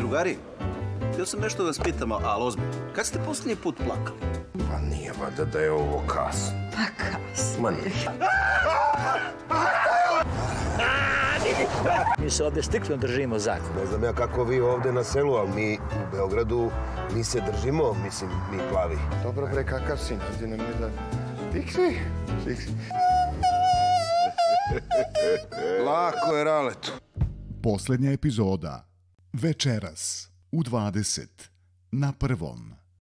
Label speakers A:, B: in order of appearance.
A: Drugari, htio sam nešto da vas pitam, ali ozbiljno. Kad ste posljednji put plakali?
B: Pa nije valjda da je ovo kasno.
C: Pa kasno.
B: Ma
D: Mi se ovdje striktno držimo zakona.
B: Ne znam ja kako vi ovde na selu, ali mi u Beogradu, mi se držimo, mislim, mi plavi.
E: Dobro bre, kakav si, nađi nam je da... Tiksi, tiksi. Lako je raletu.
F: Posljednja epizoda. Večeras u 20 na prvom.